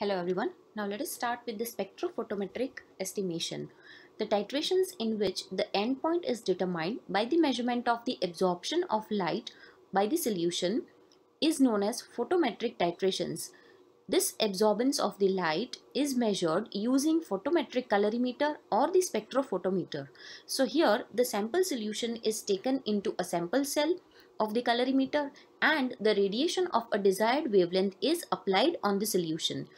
Hello everyone. Now let us start with the spectrophotometric estimation. The titrations in which the endpoint is determined by the measurement of the absorption of light by the solution is known as photometric titrations. This absorbance of the light is measured using photometric colorimeter or the spectrophotometer. So here the sample solution is taken into a sample cell of the colorimeter and the radiation of a desired wavelength is applied on the solution.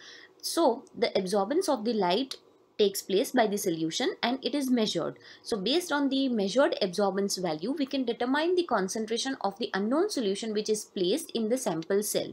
So the absorbance of the light takes place by the solution and it is measured. So based on the measured absorbance value, we can determine the concentration of the unknown solution which is placed in the sample cell.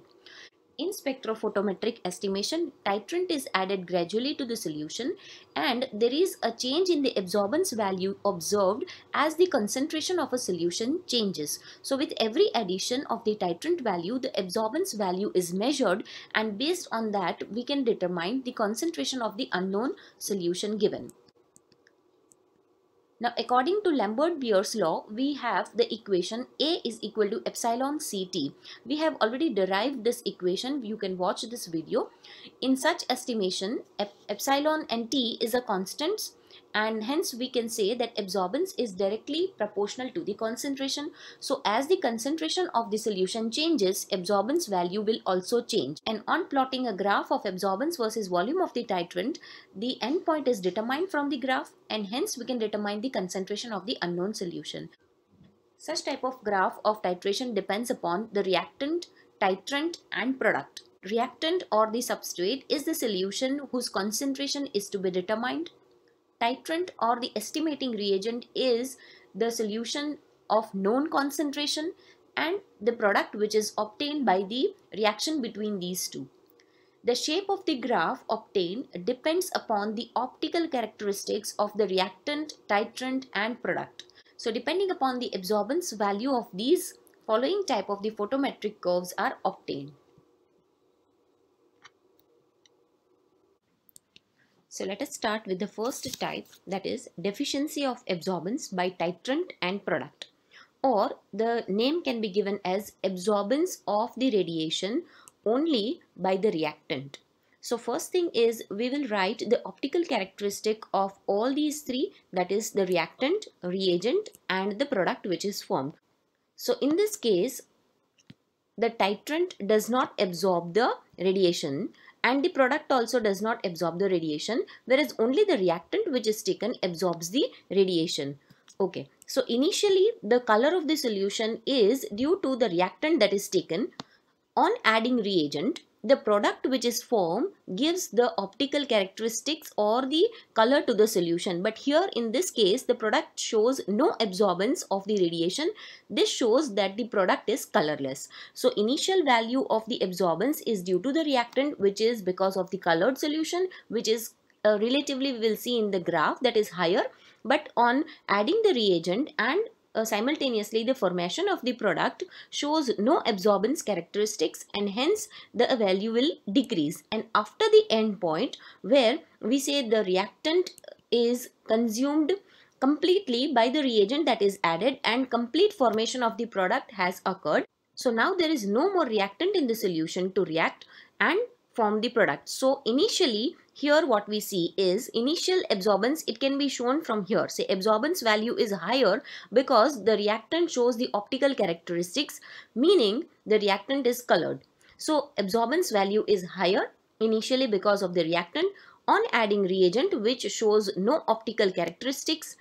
In spectrophotometric estimation, titrant is added gradually to the solution and there is a change in the absorbance value observed as the concentration of a solution changes. So with every addition of the titrant value, the absorbance value is measured and based on that we can determine the concentration of the unknown solution given. Now according to Lambert-Beer's law, we have the equation A is equal to epsilon Ct. We have already derived this equation. You can watch this video. In such estimation, epsilon and T is a constant and hence we can say that absorbance is directly proportional to the concentration. So as the concentration of the solution changes, absorbance value will also change. And on plotting a graph of absorbance versus volume of the titrant, the endpoint is determined from the graph and hence we can determine the concentration of the unknown solution. Such type of graph of titration depends upon the reactant, titrant and product. Reactant or the substrate is the solution whose concentration is to be determined titrant or the estimating reagent is the solution of known concentration and the product which is obtained by the reaction between these two. The shape of the graph obtained depends upon the optical characteristics of the reactant, titrant and product. So depending upon the absorbance value of these following type of the photometric curves are obtained. So let us start with the first type that is deficiency of absorbance by titrant and product or the name can be given as absorbance of the radiation only by the reactant. So first thing is we will write the optical characteristic of all these three that is the reactant, reagent and the product which is formed. So in this case the titrant does not absorb the radiation and the product also does not absorb the radiation whereas only the reactant which is taken absorbs the radiation. Okay, so initially the color of the solution is due to the reactant that is taken. On adding reagent, the product which is formed gives the optical characteristics or the color to the solution. But here in this case the product shows no absorbance of the radiation. This shows that the product is colorless. So initial value of the absorbance is due to the reactant which is because of the colored solution which is uh, relatively we will see in the graph that is higher. But on adding the reagent and uh, simultaneously the formation of the product shows no absorbance characteristics and hence the value will decrease and after the end point where we say the reactant is consumed completely by the reagent that is added and complete formation of the product has occurred. So now there is no more reactant in the solution to react and form the product. So initially here what we see is initial absorbance it can be shown from here say absorbance value is higher because the reactant shows the optical characteristics meaning the reactant is colored. So absorbance value is higher initially because of the reactant on adding reagent which shows no optical characteristics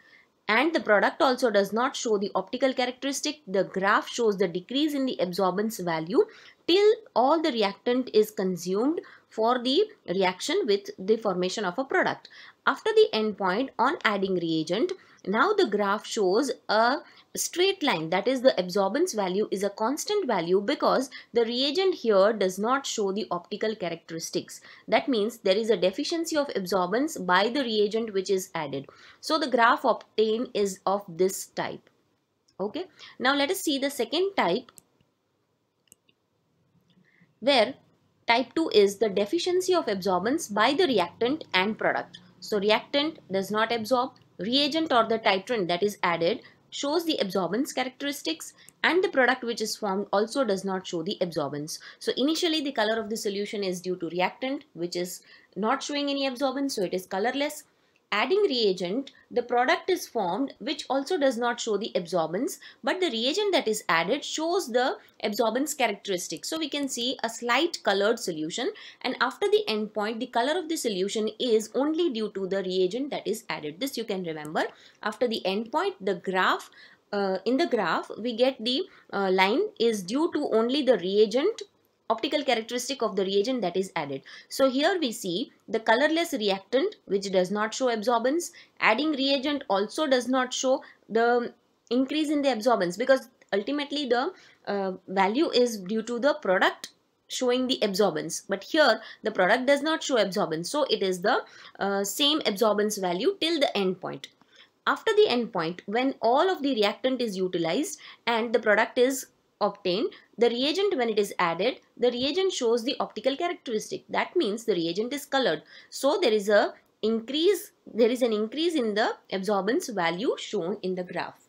and the product also does not show the optical characteristic the graph shows the decrease in the absorbance value till all the reactant is consumed for the reaction with the formation of a product. After the endpoint on adding reagent, now the graph shows a straight line that is the absorbance value is a constant value because the reagent here does not show the optical characteristics. That means there is a deficiency of absorbance by the reagent which is added. So the graph obtained is of this type. Okay. Now let us see the second type where type 2 is the deficiency of absorbance by the reactant and product. So reactant does not absorb, reagent or the titrant that is added shows the absorbance characteristics and the product which is formed also does not show the absorbance. So initially the color of the solution is due to reactant which is not showing any absorbance so it is colorless adding reagent, the product is formed which also does not show the absorbance but the reagent that is added shows the absorbance characteristic. So we can see a slight colored solution and after the endpoint the color of the solution is only due to the reagent that is added. This you can remember. After the endpoint the graph uh, in the graph we get the uh, line is due to only the reagent optical characteristic of the reagent that is added. So here we see the colorless reactant which does not show absorbance. Adding reagent also does not show the increase in the absorbance because ultimately the uh, value is due to the product showing the absorbance but here the product does not show absorbance so it is the uh, same absorbance value till the end point after the end point when all of the reactant is utilized and the product is obtained, the reagent when it is added, the reagent shows the optical characteristic. That means the reagent is colored. So there is a increase, there is an increase in the absorbance value shown in the graph.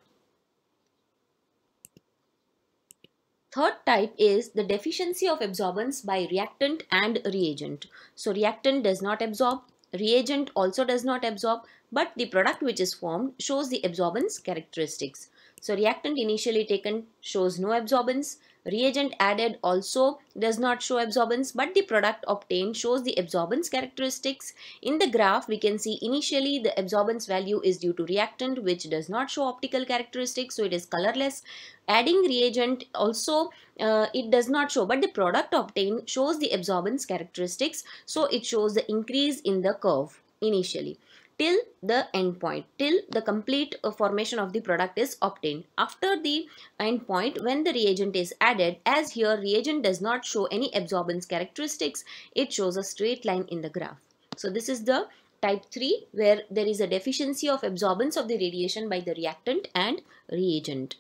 Third type is the deficiency of absorbance by reactant and reagent. So reactant does not absorb, reagent also does not absorb, but the product which is formed shows the absorbance characteristics. So reactant initially taken shows no absorbance. Reagent added also does not show absorbance but the product obtained shows the absorbance characteristics. In the graph we can see initially the absorbance value is due to reactant which does not show optical characteristics so it is colorless. Adding reagent also uh, it does not show but the product obtained shows the absorbance characteristics so it shows the increase in the curve initially till the endpoint, till the complete uh, formation of the product is obtained. After the endpoint, when the reagent is added, as here reagent does not show any absorbance characteristics, it shows a straight line in the graph. So this is the type 3 where there is a deficiency of absorbance of the radiation by the reactant and reagent.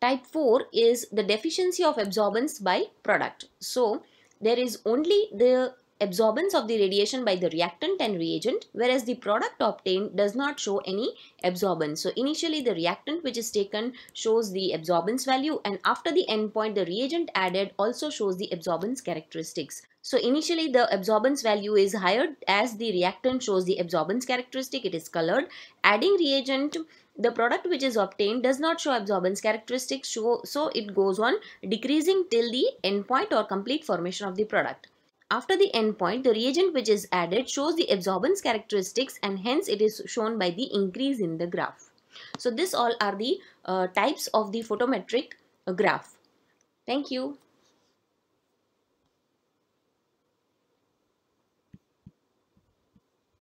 Type 4 is the deficiency of absorbance by product. So there is only the absorbance of the radiation by the reactant and reagent whereas the product obtained does not show any absorbance. So initially the reactant which is taken shows the absorbance value and after the endpoint the reagent added also shows the absorbance characteristics. So initially the absorbance value is higher as the reactant shows the absorbance characteristic it is colored. Adding reagent the product which is obtained does not show absorbance characteristics show, so it goes on decreasing till the endpoint or complete formation of the product. After the endpoint, the reagent which is added shows the absorbance characteristics and hence it is shown by the increase in the graph. So this all are the uh, types of the photometric uh, graph. Thank you.